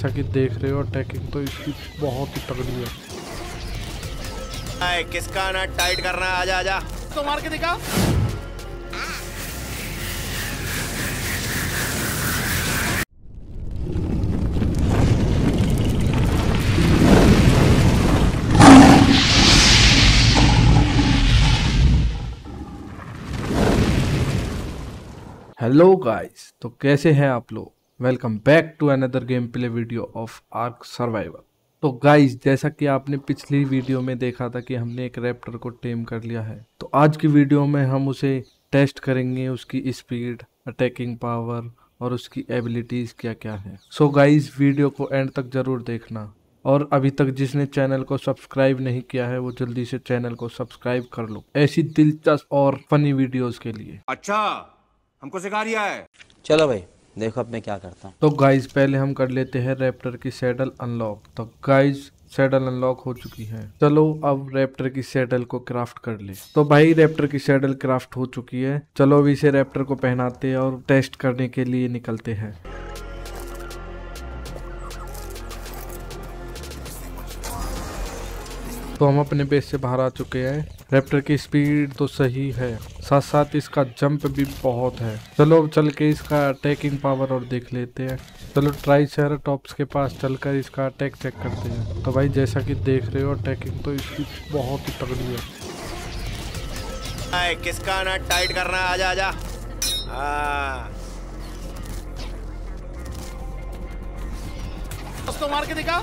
जैसा कि देख रहे हो अटैकिंग तो इसकी बहुत ही तगड़ी है। आए, किसका नट टाइट करना है? आजा आजा। तो मार के दिखा। हेलो गाइस तो कैसे हैं आप लोग? Welcome back to another game play video of Ark Survival. तो गाइस जैसा कि आपने पिछली वीडियो में देखा था कि हमने एक रैप्टर को टेम कर लिया है तो आज की वीडियो में हम उसे टेस्ट करेंगे उसकी स्पीड अटैकिंग पावर और उसकी एबिलिटीज़ क्या क्या है। सो so गाइस वीडियो को एंड तक ज़रूर देखना और अभी तक जिसने चैनल को सब्सक्राइब नहीं किया है वो जल्दी से चैनल को सब्सक्राइब कर लो। ऐसी दिलचस्प और फनी वीडियोस के लिए। अच्छा हमको सिखा रिया है। चलो भाई। देखो अब मैं क्या करता हूँ। तो गाइज़ पहले हम कर लेते हैं रेप्टर की सैडल अनलॉक तो गाइज़ सैडल अनलॉक हो चुकी है। चलो अब रेप्टर की सैडल को क्राफ्ट कर ले। तो भाई रेप्टर की सैडल क्राफ्ट हो चुकी है। चलो अभी इसे रेप्टर को पहनाते हैं और टेस्ट करने के लिए निकलते हैं। तो हम अपने बेस से बाहर आ चुके हैं। रैप्टर की स्पीड तो सही है। साथ साथ इसका जंप भी बहुत है। चलो अब चल के इसका अटैकिंग पावर और देख लेते हैं। चलो ट्राई टॉप्स के पास चलकर इसका अटैक चेक करते हैं। तो भाई जैसा कि देख रहे हो अटैकिंग तो इसकी बहुत ही तगड़ी है। किसका नट टाइट करना आजा आजा। हाँ। तो मार के दिखा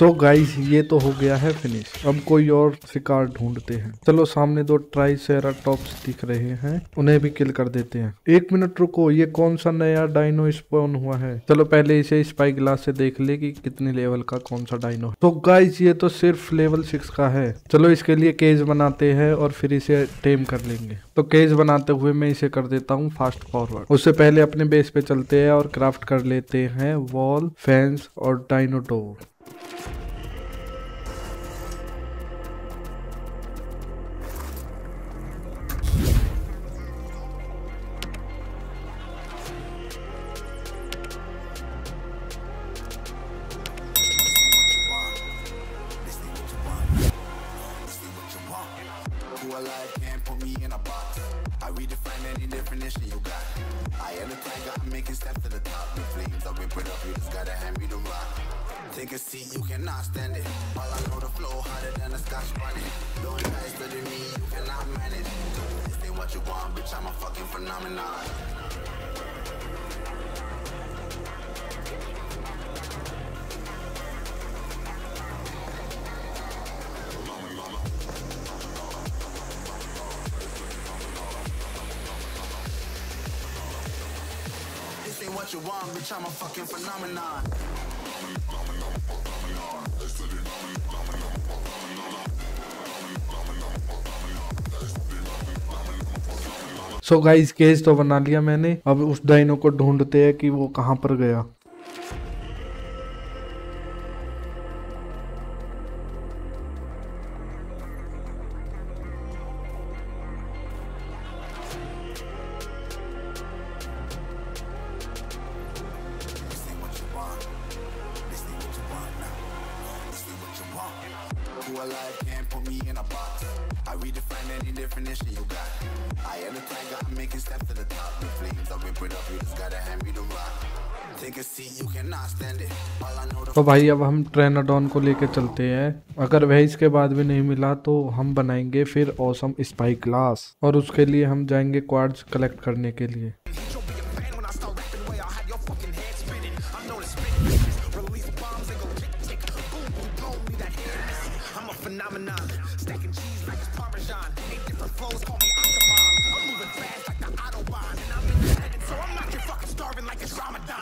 सो so गाइस ये तो हो गया है फिनिश अब कोई और शिकार ढूंढते हैं. चलो सामने दो ट्राई टॉप्स दिख रहे हैं. उन्हें भी किल कर देते हैं. एक मिनट रुको, ये कौन सा नया डाइनो स्पॉन हुआ है? चलो पहले इसे स्पाई ग्लास से देख ले कि कितने लेवल का कौन सा डाइनो है. तो गाइस ये तो सिर्फ़ लेवल सिक्स का है. चलो इसके लिए केज बनाते हैं और फिर इसे टेम कर लेंगे. तो केज बनाते हुए मैं इसे कर देता हूँ फास्ट फॉरवर्ड उससे पहले अपने बेस पे चलते हैं और क्राफ्ट कर लेते हैं वॉल फैंस और dino door alive, can't put me in a box. I redefine any definition you got. I am the tiger, I'm making steps to the top. The flames, I whip it up, you just gotta hand me the rock. Take a seat, you cannot stand it. All I know, the flow harder than a scotch bonnet. Don't try study me, you cannot manage. This ain't what you want, bitch, I'm a fucking phenomenon. This ain't what you want, bitch, I'm a fucking phenomenon. So guys case तो बना लिया मैंने। अब उस Dyno को ढूंढते हैं कि वो कहाँ पर गया। Alive can't put me in a box. I redefine any definition you got. I am the tiger, I'm making steps to the top. The flames, whip it up, you just gotta hand me the rock. तो भाई अब हम ट्रेनाडॉन को लेके चलते हैं अगर वह इसके बाद भी नहीं मिला तो हम बनाएँगे फिर औसम स्पाई ग्लास और उसके लिए हम जाएँगे क्वार्ट्स कलेक्ट करने के लिए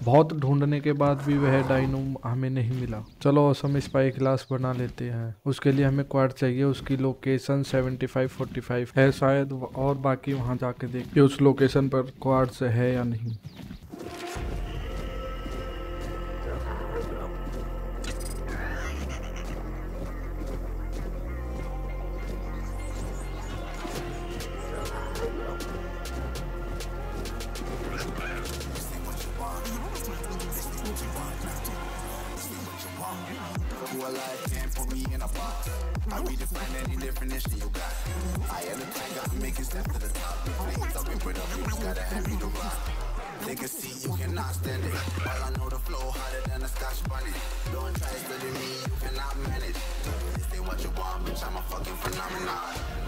बहुत ढूँढने के बाद भी वह डाइनो हमें नहीं मिला। चलो हम स्पाई क्लास बना लेते हैं। उसके लिए हमें क्वार चाहिए। उसकी लोकेशन 7545 है शायद, और बाकी वहाँ जाके देखिए उस लोकेशन पर क्वाड्स है या नहीं। Steps to the top. You gotta hand me the rock. Take a seat, you cannot stand it. All I know the flow hotter than a scotch bunny. Don't try studying me, you cannot manage. This ain't what you want, bitch, I'm a fucking phenomenon.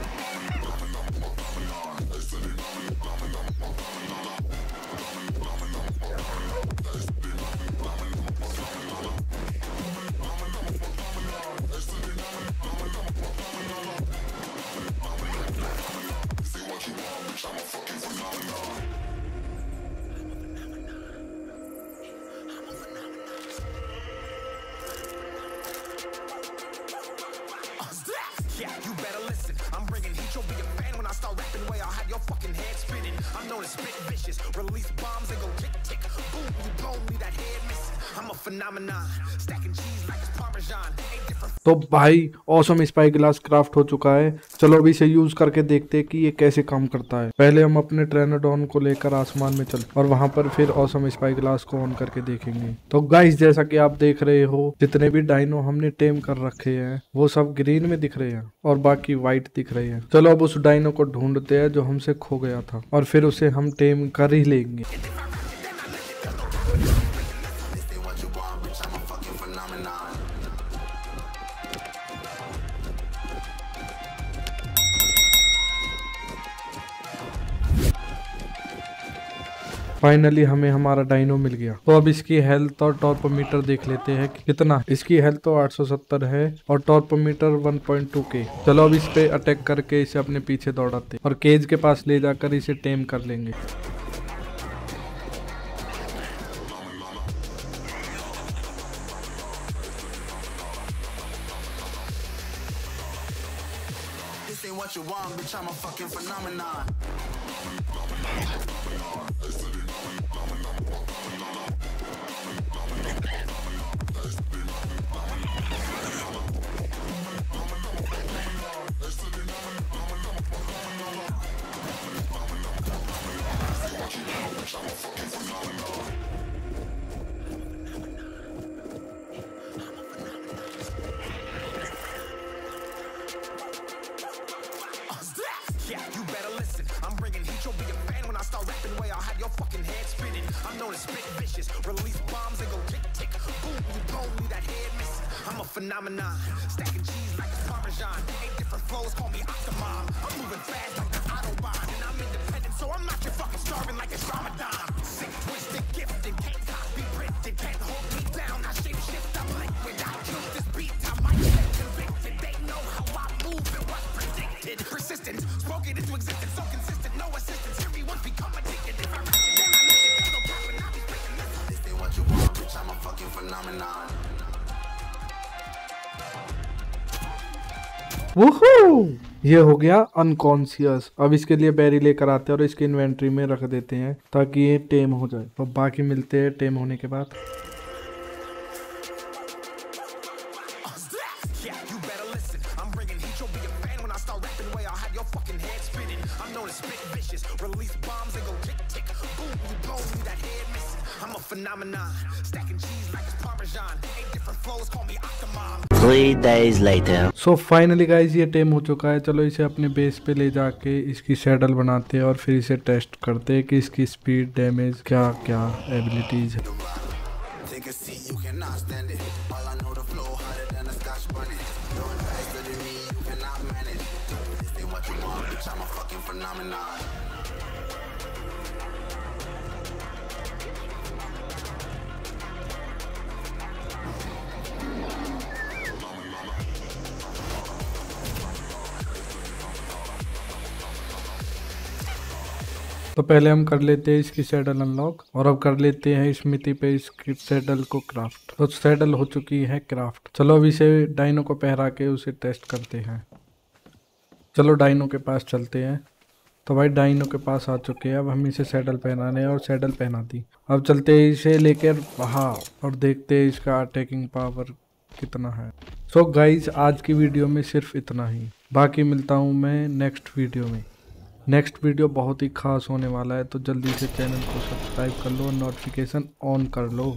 As spit vicious. Release bombs and go tick tick. Boom, you blow me that head missing. I'm a phenomenon. Stacking cheese तो भाई awesome spy glass craft हो चुका है। चलो अभी इसे use करके देखते हैं कि ये कैसे काम करता है। पहले हम अपने ट्रेनोडॉन को लेकर आसमान में चल और वहाँ पर फिर ऑसम स्पाई ग्लास को ऑन करके देखेंगे। तो गाइस जैसा कि आप देख रहे हो, जितने भी डायनो हमने टेम कर रखे हैं, वो सब ग्रीन में दिख रहे हैं और बाकी व्हाइट दिख रहे हैं। चलो अब उस डाइनो को ढूंढते हैं जो हमसे खो गया था और फिर उसे हम टेम कर ही लेंगे। फाइनली हमें हमारा डाइनो मिल गया। तो अब इसकी हेल्थ और टॉर्पोमीटर देख लेते हैं कितना। इसकी हेल्थ तो 870 है और टॉर्पोमीटर 1.2 के। चलो अब इस पे अटैक करके इसे अपने पीछे दौड़ाते और केज के पास ले जाकर इसे टेम कर लेंगे। This ain't what you want, bitch, I'm a fucking phenomenon. I'm known as spit vicious. Release bombs and go tick tick. Boom, you blow me that head missing. I'm a phenomenon. Stacking cheese like it's Parmesan. Ain't different flows, call me Octomom. I'm moving fast like the Autobahn. And I'm independent, so I'm not your fucking starving ये हो गया unconscious अब इसके लिए बैरी लेकर आते हैं और इसके इन्वेंट्री में रख देते हैं ताकि ये टेम हो जाए। तो बाकी मिलते हैं टेम होने के बाद। I'm known as spit vicious. Release bombs and go tick tick. Boom, you blow me that head missing. I'm a phenomenon. Stacking cheese like it's Parmesan. Ain't different flows, call me Octomom. Three days later. So finally guys ये time हो चुका है चलो इसे अपने base पे ले जाके इसकी सैडल बनाते हैं और फिर इसे टेस्ट करते हैं कि इसकी स्पीड डैमेज क्या क्या एबिलिटीज है Take a seat, you cannot stand it. All I know the flow harder than a scotch bunny. Don't try studying me, you cannot manage. what you want, bitch. I'm a fucking phenomenon. तो पहले हम कर लेते हैं इसकी saddle unlock और अब कर लेते हैं स्मृति पे इसकी सैडल को क्राफ्ट तो सैडल हो चुकी है क्राफ्ट चलो अब इसे डाइनो को पहरा के उसे टेस्ट करते हैं चलो डाइनो के पास चलते हैं। तो भाई डाइनो के पास आ चुके हैं। अब हम इसे सैडल पहनाने और सैडल पहना दी अब चलते हैं इसे लेकर बाहर और देखते हैं इसका अटैकिंग पावर कितना है। सो so गाइज़ आज की वीडियो में सिर्फ़ इतना ही। बाकी मिलता हूँ मैं नेक्स्ट वीडियो में। नेक्स्ट वीडियो बहुत ही खास होने वाला है तो जल्दी से चैनल को सब्सक्राइब कर लो नोटिफिकेशन ऑन कर लो।